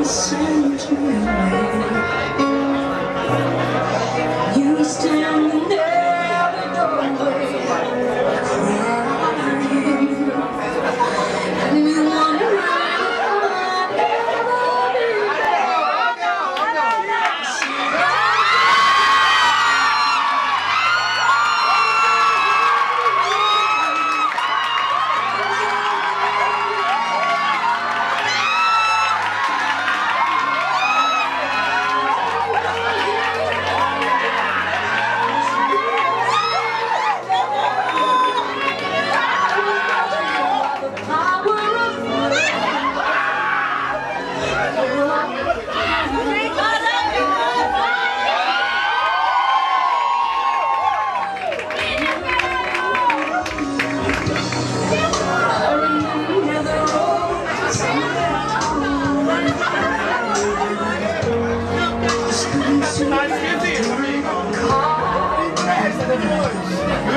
You stand there like